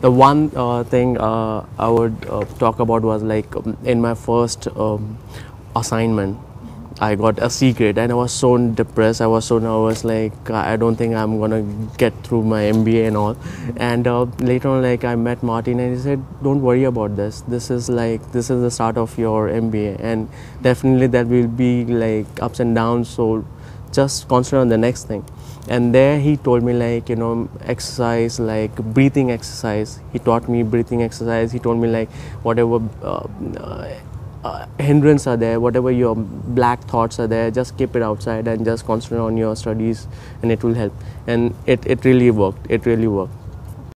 the one uh, thing uh, I would uh, talk about was like um, in my first um, assignment, I got a secret and I was so depressed. I was so nervous. Like I don't think I'm gonna get through my MBA and all. And uh, later on, like I met Martin and he said, "Don't worry about this. This is like this is the start of your MBA, and definitely that will be like ups and downs. So just concentrate on the next thing." And there he told me like you know exercise like breathing exercise. He taught me breathing exercise. He told me like whatever. Uh, uh, hindrance are there, whatever your black thoughts are there, just keep it outside and just concentrate on your studies and it will help. And it, it really worked. It really worked.